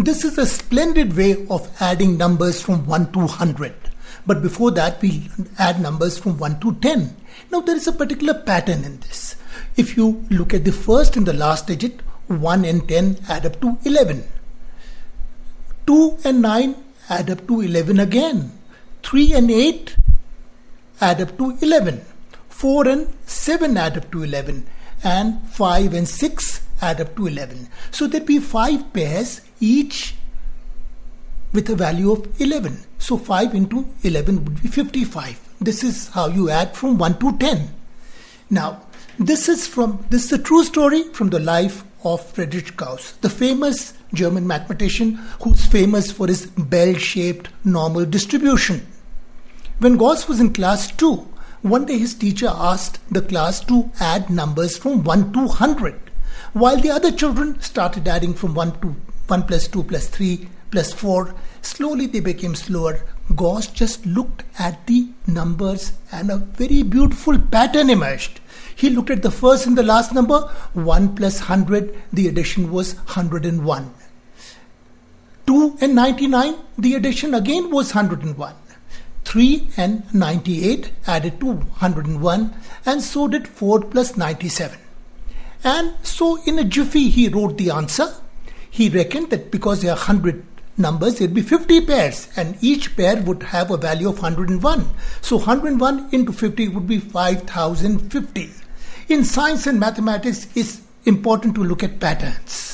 This is a splendid way of adding numbers from 1 to 100. But before that, we add numbers from 1 to 10. Now, there is a particular pattern in this. If you look at the first and the last digit, 1 and 10 add up to 11. 2 and 9 add up to 11 again. 3 and 8 add up to 11. 4 and 7 add up to 11. And 5 and 6 add up to 11. So there be 5 pairs each with a value of 11. So 5 into 11 would be 55. This is how you add from 1 to 10. Now, this is from this is a true story from the life of Friedrich Gauss, the famous German mathematician who's famous for his bell-shaped normal distribution. When Gauss was in class 2, one day his teacher asked the class to add numbers from 1 to 100, while the other children started adding from 1 to 1 plus 2 plus 3 plus 4. Slowly they became slower. Gauss just looked at the numbers and a very beautiful pattern emerged. He looked at the first and the last number 1 plus 100, the addition was 101. 2 and 99, the addition again was 101. 3 and 98 added to 101, and so did 4 plus 97. And so in a jiffy, he wrote the answer he reckoned that because there are 100 numbers, there'd be 50 pairs, and each pair would have a value of 101. So 101 into 50 would be 5050. In science and mathematics, it's important to look at patterns.